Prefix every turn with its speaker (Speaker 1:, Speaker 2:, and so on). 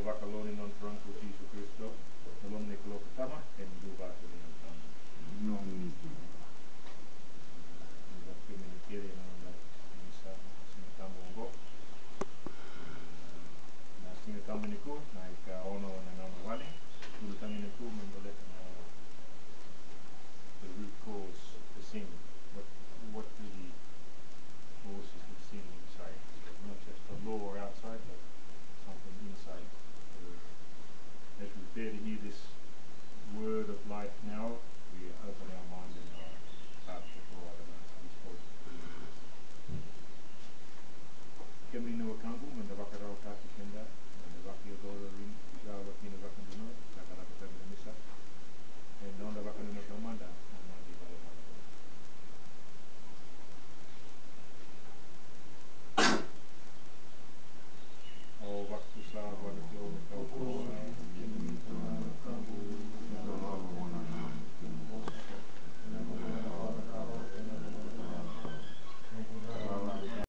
Speaker 1: Slovaka Lonin non Franco Gesù Christo, nell'omne clopo